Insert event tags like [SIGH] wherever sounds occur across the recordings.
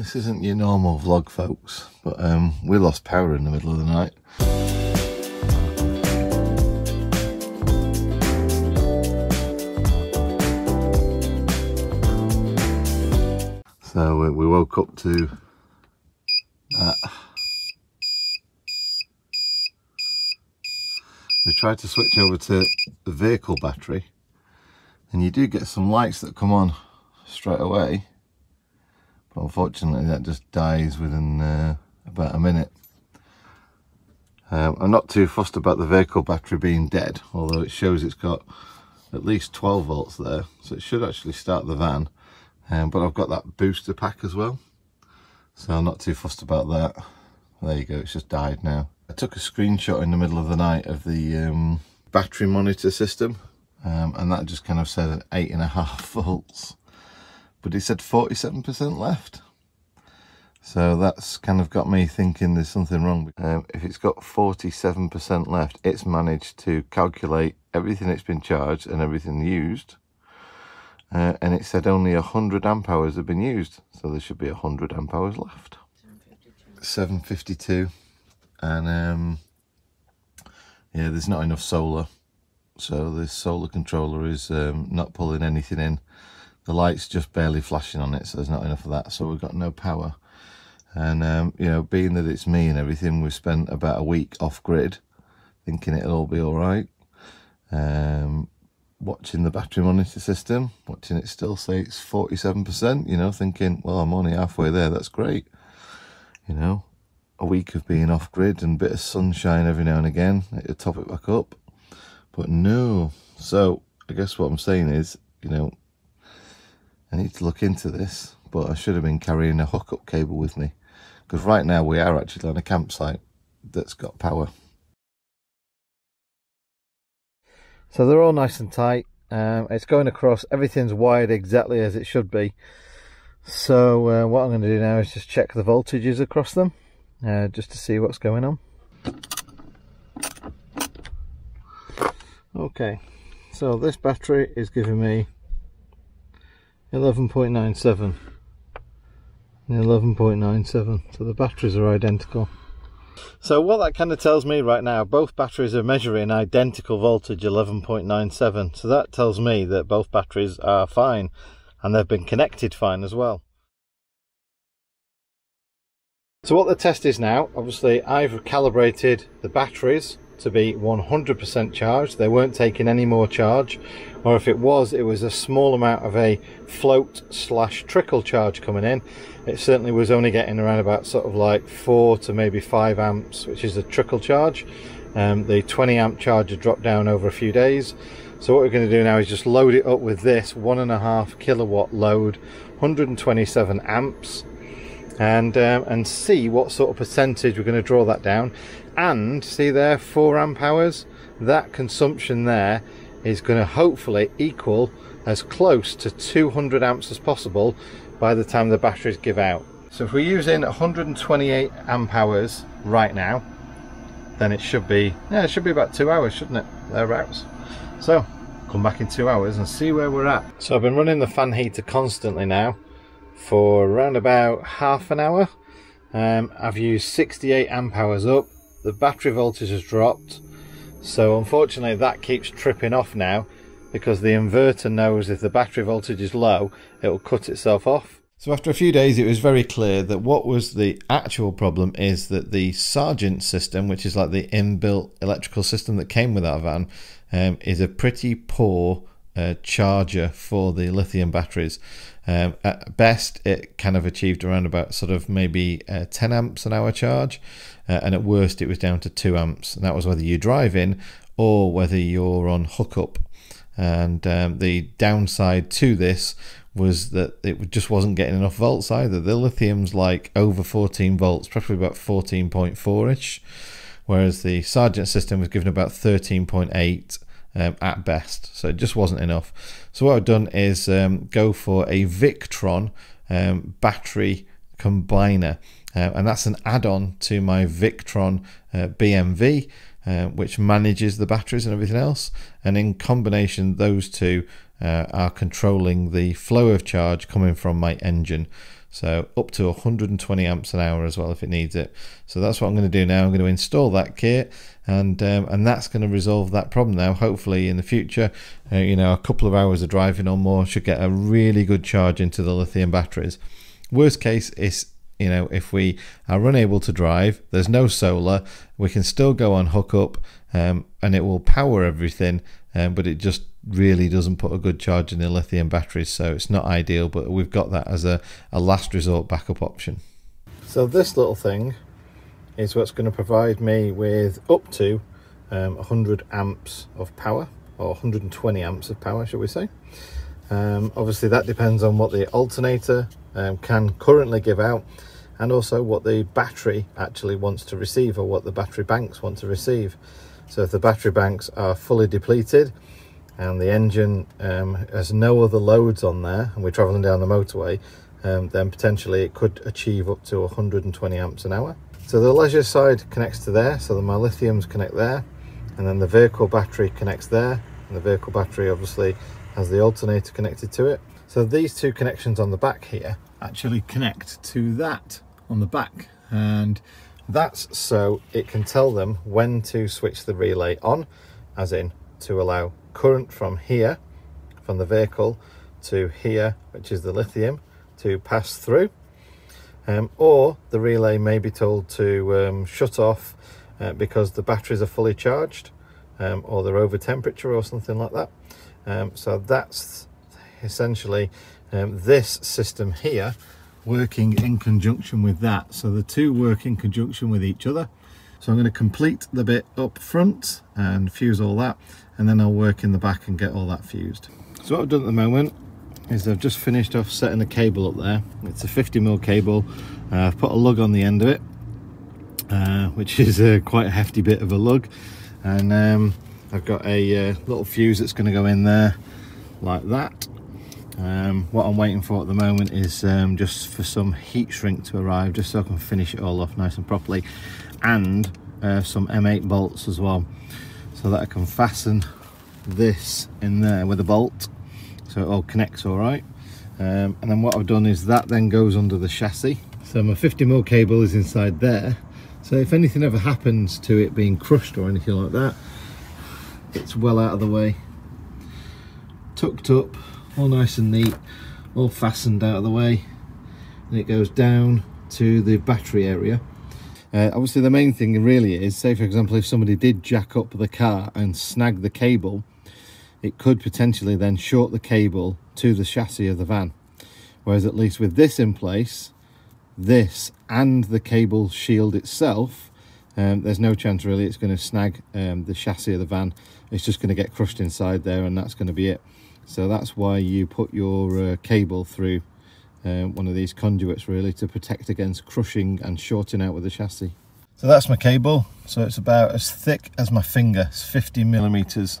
This isn't your normal vlog, folks, but um, we lost power in the middle of the night. So we woke up to that. We tried to switch over to the vehicle battery and you do get some lights that come on straight away but unfortunately that just dies within uh, about a minute. Um, I'm not too fussed about the vehicle battery being dead although it shows it's got at least 12 volts there so it should actually start the van. Um, but I've got that booster pack as well so I'm not too fussed about that. There you go it's just died now. I took a screenshot in the middle of the night of the um, battery monitor system um, and that just kind of said eight and a half [LAUGHS] volts but it said 47% left. So that's kind of got me thinking there's something wrong um, if it's got 47% left it's managed to calculate everything it's been charged and everything used. Uh, and it said only 100 amp hours have been used so there should be 100 amp hours left. 752 and um, yeah there's not enough solar. So this solar controller is um, not pulling anything in the light's just barely flashing on it so there's not enough of that. So we've got no power. And um, you know being that it's me and everything we've spent about a week off grid thinking it'll all be all right. Um, watching the battery monitor system watching it still say it's 47% you know thinking well I'm only halfway there that's great. You know a week of being off grid and a bit of sunshine every now and again it'll top it back up. But no. So I guess what I'm saying is you know I need to look into this but I should have been carrying a hookup cable with me. Because right now we are actually on a campsite that's got power. So they're all nice and tight. Um, it's going across. Everything's wired exactly as it should be. So uh, what I'm going to do now is just check the voltages across them uh, just to see what's going on. Okay, so this battery is giving me 11.97 11.97 so the batteries are identical. So what that kind of tells me right now both batteries are measuring identical voltage 11.97 so that tells me that both batteries are fine and they've been connected fine as well. So what the test is now, obviously I've calibrated the batteries to be 100% charged. They weren't taking any more charge, or if it was, it was a small amount of a float slash trickle charge coming in. It certainly was only getting around about sort of like four to maybe five amps, which is a trickle charge. Um, the 20 amp charger dropped down over a few days. So what we're going to do now is just load it up with this one and a half kilowatt load, 127 amps and um, and see what sort of percentage we're going to draw that down and see there 4 amp hours that consumption there is going to hopefully equal as close to 200 amps as possible by the time the batteries give out so if we're using 128 amp hours right now then it should be yeah it should be about two hours shouldn't it thereabouts so come back in two hours and see where we're at so I've been running the fan heater constantly now for around about half an hour. Um, I've used 68 amp hours up. The battery voltage has dropped. So unfortunately that keeps tripping off now because the inverter knows if the battery voltage is low, it will cut itself off. So after a few days, it was very clear that what was the actual problem is that the Sargent system, which is like the inbuilt electrical system that came with our van, um, is a pretty poor uh, charger for the lithium batteries. Um, at best, it kind of achieved around about sort of maybe uh, 10 amps an hour charge, uh, and at worst, it was down to 2 amps. And that was whether you drive in or whether you're on hookup. And um, the downside to this was that it just wasn't getting enough volts either. The lithium's like over 14 volts, probably about 14.4 ish, whereas the Sargent system was given about 13.8 um, at best. So it just wasn't enough. So what I've done is um, go for a Victron um, battery combiner. Uh, and that's an add-on to my Victron uh, BMV, uh, which manages the batteries and everything else. And in combination, those two uh, are controlling the flow of charge coming from my engine. So up to 120 amps an hour as well if it needs it. So that's what I'm going to do now. I'm going to install that kit and um, and that's going to resolve that problem now. Hopefully in the future, uh, you know, a couple of hours of driving or more should get a really good charge into the lithium batteries. Worst case is you know if we are unable to drive there's no solar we can still go on hookup um, and it will power everything um, but it just really doesn't put a good charge in the lithium batteries so it's not ideal but we've got that as a, a last resort backup option so this little thing is what's going to provide me with up to um, 100 amps of power or 120 amps of power shall we say um, obviously that depends on what the alternator um, can currently give out and also what the battery actually wants to receive or what the battery banks want to receive. So if the battery banks are fully depleted and the engine um, has no other loads on there and we're traveling down the motorway, um, then potentially it could achieve up to 120 amps an hour. So the leisure side connects to there, so the my lithiums connect there, and then the vehicle battery connects there, and the vehicle battery obviously has the alternator connected to it. So these two connections on the back here actually connect to that on the back and that's so it can tell them when to switch the relay on as in to allow current from here from the vehicle to here which is the lithium to pass through um, or the relay may be told to um, shut off uh, because the batteries are fully charged um, or they're over temperature or something like that um, so that's essentially um, this system here working in conjunction with that. So the two work in conjunction with each other. So I'm going to complete the bit up front and fuse all that and then I'll work in the back and get all that fused. So what I've done at the moment is I've just finished off setting the cable up there. It's a 50mm cable. Uh, I've put a lug on the end of it, uh, which [LAUGHS] is uh, quite a hefty bit of a lug. And um, I've got a uh, little fuse that's going to go in there like that um, what I'm waiting for at the moment is um, just for some heat shrink to arrive just so I can finish it all off nice and properly and uh, some M8 bolts as well so that I can fasten this in there with a bolt so it all connects all right. Um, and then what I've done is that then goes under the chassis. So my 50mm cable is inside there. So if anything ever happens to it being crushed or anything like that it's well out of the way. Tucked up all nice and neat all fastened out of the way. And it goes down to the battery area. Uh, obviously the main thing really is say for example if somebody did jack up the car and snag the cable it could potentially then short the cable to the chassis of the van. Whereas at least with this in place this and the cable shield itself um, there's no chance really it's going to snag um, the chassis of the van. It's just going to get crushed inside there and that's going to be it so that's why you put your uh, cable through uh, one of these conduits really to protect against crushing and shorting out with the chassis. So that's my cable. So it's about as thick as my finger. It's 50 millimeters.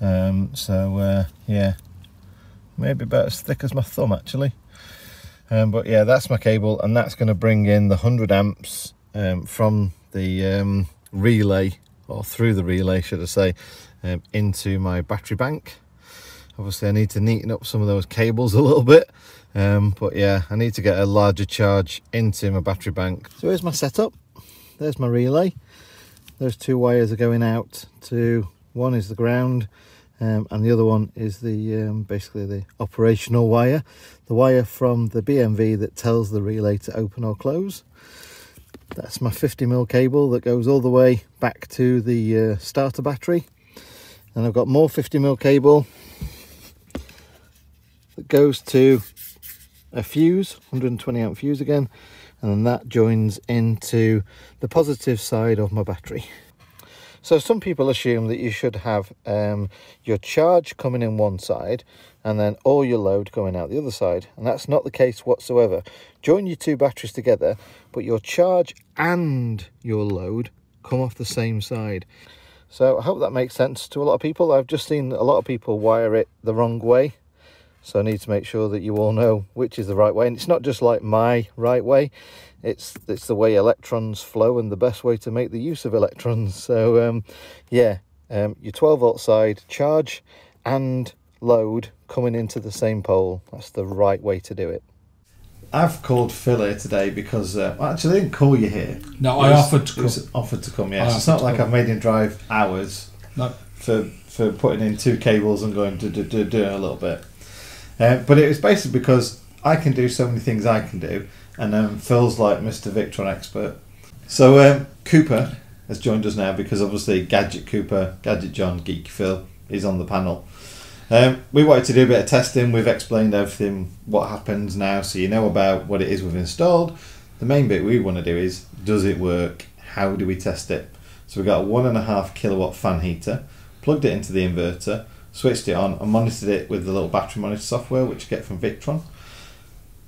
Um, so uh, yeah, maybe about as thick as my thumb actually. Um, but yeah, that's my cable and that's going to bring in the 100 amps um, from the um, relay or through the relay should I say um, into my battery bank obviously I need to neaten up some of those cables [LAUGHS] a little bit. Um, but yeah I need to get a larger charge into my battery bank. So here's my setup. There's my relay. Those two wires are going out to one is the ground um, and the other one is the um, basically the operational wire. The wire from the BMV that tells the relay to open or close. That's my 50 mil cable that goes all the way back to the uh, starter battery. And I've got more 50 mil cable that goes to a fuse 120 amp fuse again and then that joins into the positive side of my battery. So some people assume that you should have um, your charge coming in one side and then all your load going out the other side and that's not the case whatsoever. Join your two batteries together but your charge and your load come off the same side. So I hope that makes sense to a lot of people. I've just seen a lot of people wire it the wrong way so I need to make sure that you all know which is the right way and it's not just like my right way it's it's the way electrons flow and the best way to make the use of electrons [LAUGHS] so um, yeah um, your 12 volt side charge and load coming into the same pole that's the right way to do it I've called Phil here today because uh, well, actually I didn't call you here. No, It I offered to it come. offered to come. I Yes, it's not like come. I've made him drive hours No. for for putting in two cables and going do do do do a little bit. Uh, but it was basically because I can do so many things I can do, and um, Phil's like Mr. Victron expert. So um, Cooper has joined us now because obviously Gadget Cooper, Gadget John, Geek Phil is on the panel. Um, we wanted to do a bit of testing. We've explained everything, what happens now, so you know about what it is we've installed. The main bit we want to do is does it work? How do we test it? So we've got a one and a half kilowatt fan heater, plugged it into the inverter, switched it on, and monitored it with the little battery monitor software which you get from Victron,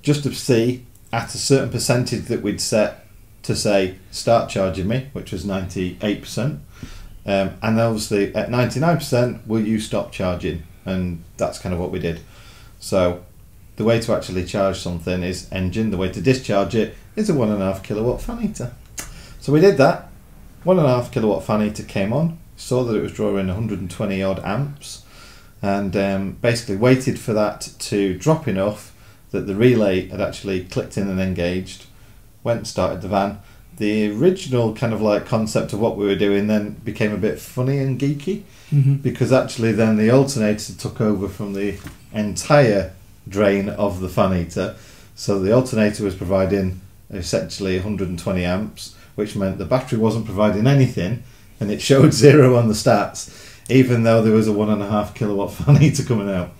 just to see at a certain percentage that we'd set to say start charging me, which was ninety eight percent, um, and obviously at ninety nine percent, will you stop charging? And that's kind of what we did. So the way to actually charge something is engine. The way to discharge it is a one and a half kilowatt fan heater. So we did that. One and a half kilowatt fan heater came on. Saw that it was drawing 120 odd amps, and um, basically waited for that to drop enough that the relay had actually clicked in and engaged. Went and started the van. The original kind of like concept of what we were doing then became a bit funny and geeky Mm-hmm. because actually then the alternator took over from the entire drain of the fan heater. So the alternator was providing essentially 120 amps, which meant the battery wasn't providing anything, and it showed [LAUGHS] zero on the stats, even though there was a one and a half kilowatt fan heater coming out,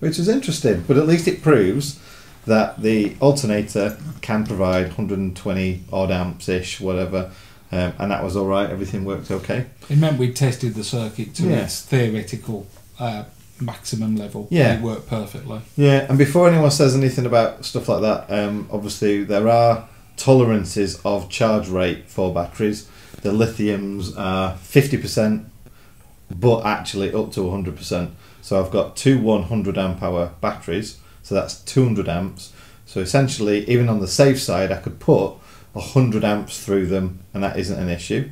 which was interesting. But at least it proves that the alternator can provide 120 odd amps ish, whatever, um, and that was all right. Everything worked okay. It meant we tested the circuit to Yeah. its theoretical uh, maximum level. Yeah. It worked perfectly. Yeah, and before anyone says anything about stuff like that, um, obviously there are tolerances of charge rate for batteries. The lithiums are 50%, but actually up to 100%. So I've got two 100 amp hour batteries, so that's 200 amps. So essentially, even on the safe side, I could put 100 amps through them, and that isn't an issue.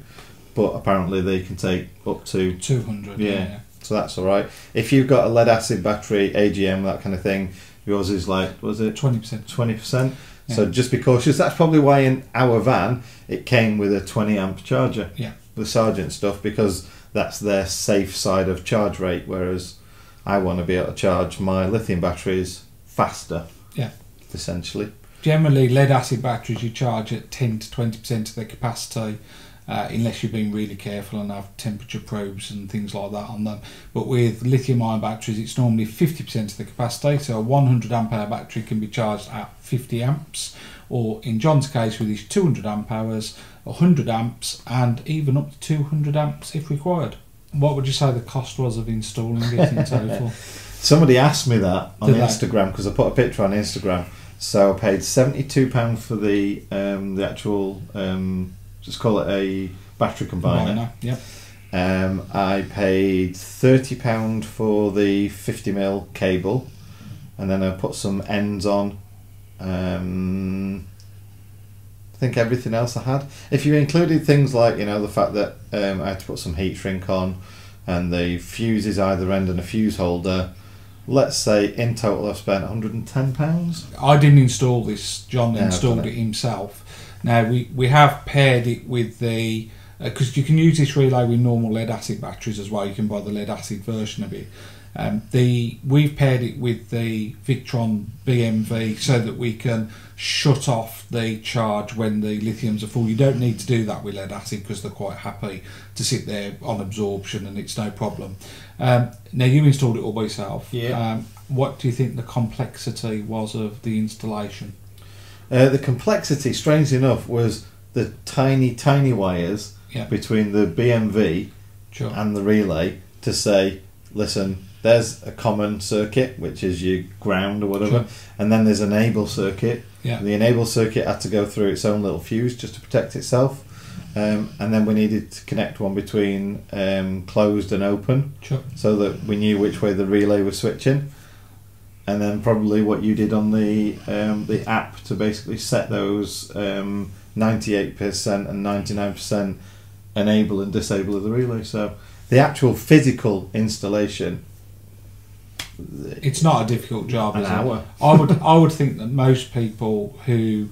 But apparently, they can take up to 200. Yeah. Yeah. so that's all right. If you've got a lead acid battery, AGM, that kind of thing, yours is like, was it 20%. twenty percent? So just be cautious. That's probably why in our van it came with a twenty amp charger. Yeah. The Sargent stuff because that's their safe side of charge rate, whereas I want to be able to charge my lithium batteries faster. Yeah. Essentially. Generally, lead acid batteries you charge at 10 to 20% of their capacity, uh, unless you're being really careful and have temperature probes and things like that on them. But with lithium ion batteries, it's normally 50% of the capacity, so a 100 ampere battery can be charged at 50 amps, or in John's case, with his 200 amp hours, 100 amps, and even up to 200 amps if required. What would you say the cost was of installing it in total? [LAUGHS] Somebody asked me that on Did? Instagram because I put a picture on Instagram. So I paid seventy two pound for the um, the actual um, just call it a battery combiner. Yep. Um, I paid thirty pound for the fifty mil cable, and then I put some ends on. Um, think everything else I had. If you included things like you know the fact that um, I had to put some heat shrink on, and the fuses either end and a fuse holder. Let's say in total I've spent one hundred and ten pounds. I didn't install this. John installed it himself. Now we we have paired it with the because you can use this relay with normal lead acid batteries as well. You can buy the lead acid version of it. Um, the we've paired it with the Victron BMV so that we can shut off the charge when the lithiums are full. You don't need to do that with lead acid because they're quite happy to sit there on absorption and it's no problem. Um, now you installed it all by yourself. Yeah. Um, what do you think the complexity was of the installation? Uh, the complexity, strangely enough, was the tiny, tiny wires Yeah. between the BMV Sure. and the relay to say, listen, there's a common circuit, which is your ground or whatever, Sure. and then there's an enable circuit. Yeah. The enable circuit had to go through its own little fuse just to protect itself. Um, and then we needed to connect one between um, closed and open Sure. so that we knew which way the relay was switching. And then probably what you did on the um, the app to basically set those um, 98% and 99% enable and disable of the relay. So the actual physical installation It's not a difficult job. An hour. [LAUGHS] I would I would think that most people who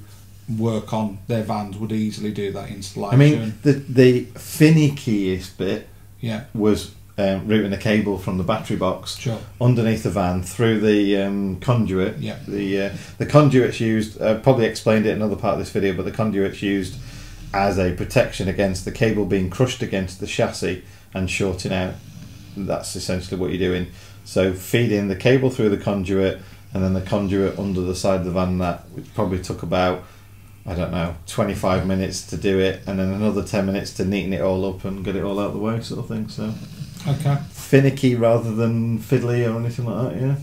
work on their vans would easily do that in. I mean, the the finickiest bit yeah, was um, routing the cable from the battery box sure. underneath the van through the um, conduit. Yeah. The uh, the conduit's used. I uh, probably explained it in another part of this video, but the conduit's used as a protection against the cable being crushed against the chassis and shorting out. That's essentially what you're doing. So feeding the cable through the conduit and then the conduit under the side of the van. That which probably took about I don't know 25 minutes to do it, and then another 10 minutes to neaten it all up and get it all out of the way, sort of thing. So Okay. finicky rather than fiddly or anything like that. Yeah.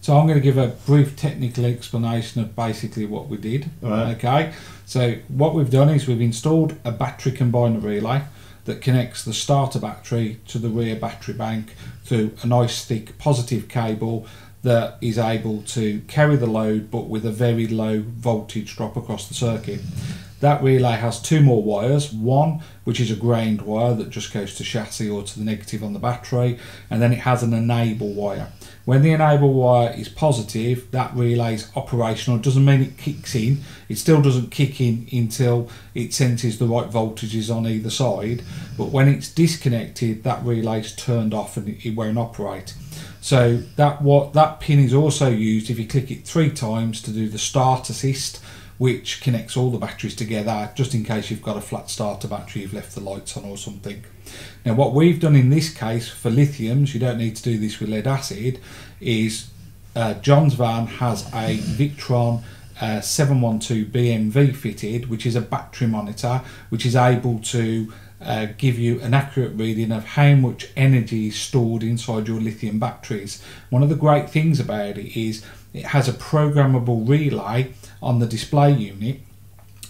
So I'm going to give a brief technical explanation of basically what we did. Right. Okay. So what we've done is we've installed a battery combiner relay that connects the starter battery to the rear battery bank through a nice thick positive cable that is able to carry the load but with a very low voltage drop across the circuit. That relay has two more wires, one which is a ground wire that just goes to chassis or to the negative on the battery, and then it has an enable wire. When the enable wire is positive, that relay's operational. It doesn't mean it kicks in. It still doesn't kick in until it senses the right voltages on either side. But when it's disconnected, that relay's turned off and it won't operate. So that what that pin is also used if you click it three times to do the start assist, which connects all the batteries together, just in case you've got a flat starter battery, you've left the lights on or something. Now, what we've done in this case for lithiums, you don't need to do this with lead acid, is uh, John's van has a Victron uh, 712 BMV fitted, which is a battery monitor, which is able to uh, give you an accurate reading of how much energy is stored inside your lithium batteries. One of the great things about it is it has a programmable relay on the display unit.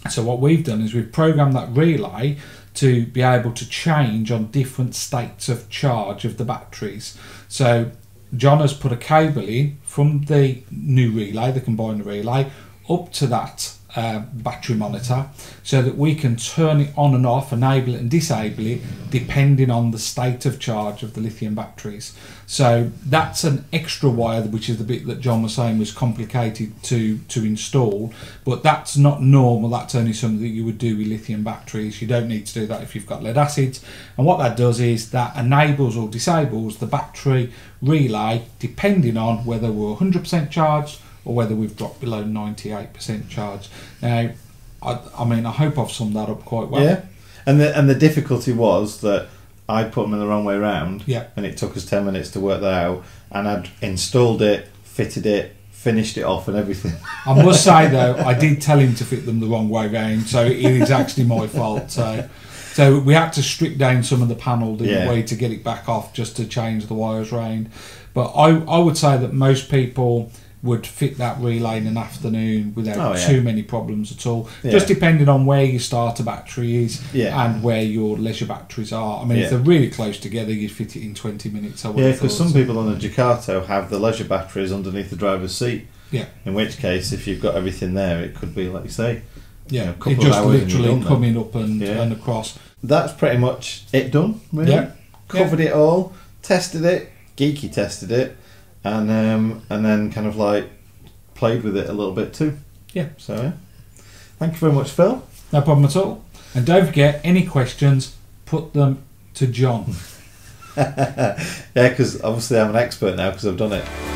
So what we've done is we've programmed that relay to be able to change on different states of charge of the batteries. So John has put a cable in from the new relay, the combiner relay, up to that uh, battery monitor so that we can turn it on and off, enable it and disable it depending on the state of charge of the lithium batteries. So that's an extra wire, which is the bit that John was saying was complicated to, to install, but that's not normal. That's only something that you would do with lithium batteries. You don't need to do that if you've got lead acids. And what that does is that enables or disables the battery relay depending on whether we're 100% charged or whether we've dropped below 98% charge. Now, I, I mean, I hope I've summed that up quite well. Yeah, and the and the difficulty was that I put them in the wrong way round. Yeah. and it took us ten minutes to work that out. And I'd installed it, fitted it, finished it off, and everything. I must [LAUGHS] say though, I did tell him to fit them the wrong way round, so it is actually my fault. So, so we had to strip down some of the panel the Yeah. way to get it back off, just to change the wires round. But I, I would say that most people would fit that relay in an afternoon without Oh, yeah. too many problems at all. Yeah. Just depending on where your starter battery is Yeah. and where your leisure batteries are. I mean, if they're really close together, you'd fit it in 20 minutes. I yeah, because some people on a Ducato have the leisure batteries underneath the driver's seat. Yeah. In which case, if you've got everything there, it could be like you say. Yeah, a couple it of just literally coming up and, and across. That's pretty much it done. Really. Yeah. Covered it all, tested it, geeky tested it, and um, and then kind of like played with it a little bit too. Yeah. So yeah. Thank you very much, Phil. No problem at all. And don't forget, any questions, put them to John. [LAUGHS] yeah, because obviously I'm an expert now because I've done it.